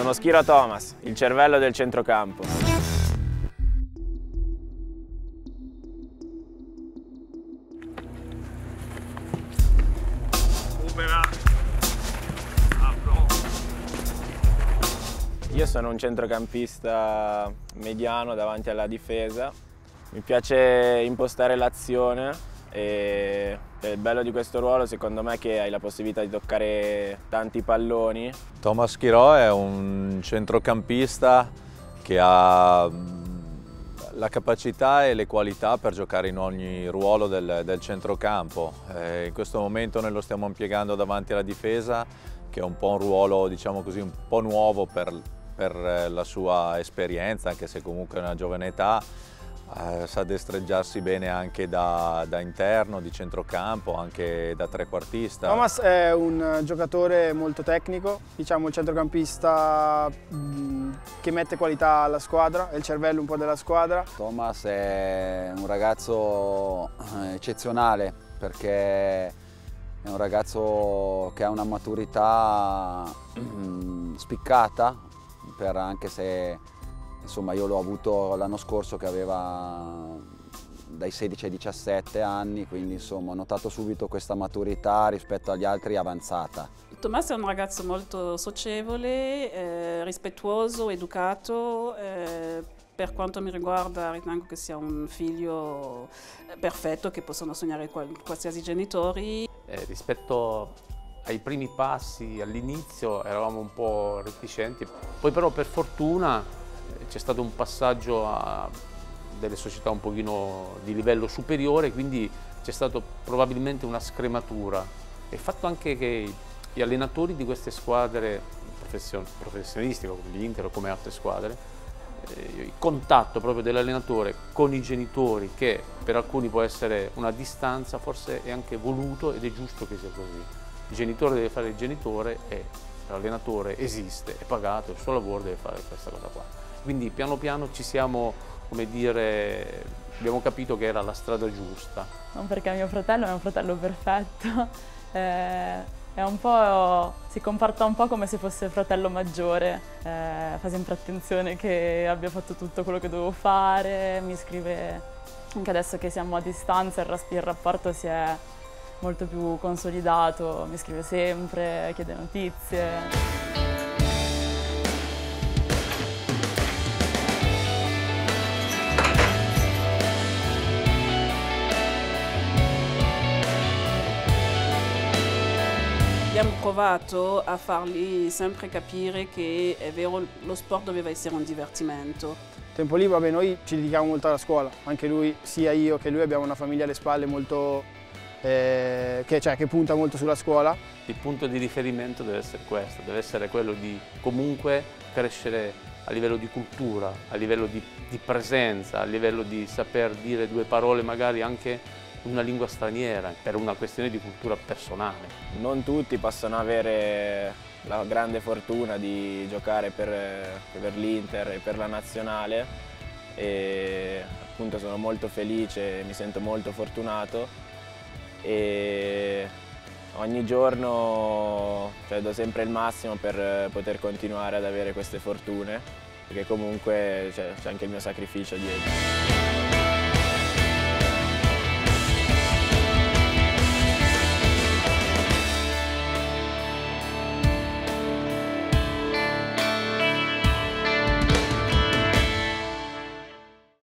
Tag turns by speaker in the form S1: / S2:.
S1: Sono Schiro Thomas, il cervello del centrocampo. Io sono un centrocampista mediano davanti alla difesa. Mi piace impostare l'azione e il bello di questo ruolo secondo me è che hai la possibilità di toccare tanti palloni.
S2: Thomas Chirò è un centrocampista che ha la capacità e le qualità per giocare in ogni ruolo del, del centrocampo. Eh, in questo momento noi lo stiamo impiegando davanti alla difesa che è un po' un ruolo diciamo così un po' nuovo per, per la sua esperienza anche se comunque è una giovane età eh, sa destreggiarsi bene anche da, da, interno, di centrocampo, anche da trequartista.
S3: Thomas è un giocatore molto tecnico, diciamo il centrocampista mm, che mette qualità alla squadra, è il cervello un po' della squadra.
S4: Thomas è un ragazzo eh, eccezionale perché è un ragazzo che ha una maturità mm, spiccata, per anche se Insomma io l'ho avuto l'anno scorso che aveva dai 16 ai 17 anni, quindi insomma ho notato subito questa maturità rispetto agli altri avanzata.
S5: Tommaso è un ragazzo molto socievole, eh, rispettuoso, educato. Eh, per quanto mi riguarda ritengo che sia un figlio perfetto che possono sognare qualsiasi genitori.
S6: Eh, rispetto ai primi passi all'inizio eravamo un po' reticenti, poi però per fortuna c'è stato un passaggio a delle società un pochino di livello superiore, quindi c'è stata probabilmente una scrematura. E il fatto anche che gli allenatori di queste squadre professionistiche, come l'Inter o come altre squadre, eh, il contatto proprio dell'allenatore con i genitori, che per alcuni può essere una distanza, forse è anche voluto ed è giusto che sia così. Il genitore deve fare il genitore e l'allenatore esiste, è pagato, il suo lavoro deve fare questa cosa qua. Quindi piano piano ci siamo, come dire, abbiamo capito che era la strada giusta.
S7: Non perché mio fratello è un fratello perfetto, eh, si comporta un po' come se fosse fratello maggiore, eh, fa sempre attenzione che abbia fatto tutto quello che dovevo fare, mi scrive anche adesso che siamo a distanza il, il rapporto si è molto più consolidato, mi scrive sempre, chiede notizie.
S5: Abbiamo provato a fargli sempre capire che è vero lo sport doveva essere un divertimento.
S3: Tempo libero, vabbè, noi ci dedichiamo molto alla scuola, anche lui, sia io che lui abbiamo una famiglia alle spalle molto, eh, che, cioè, che punta molto sulla scuola.
S6: Il punto di riferimento deve essere questo, deve essere quello di comunque crescere a livello di cultura, a livello di, di presenza, a livello di saper dire due parole magari anche una lingua straniera per una questione di cultura personale.
S1: Non tutti possono avere la grande fortuna di giocare per, per l'Inter e per la nazionale e appunto sono molto felice, mi sento molto fortunato e ogni giorno cioè, do sempre il massimo per poter continuare ad avere queste fortune perché comunque c'è anche il mio sacrificio dietro.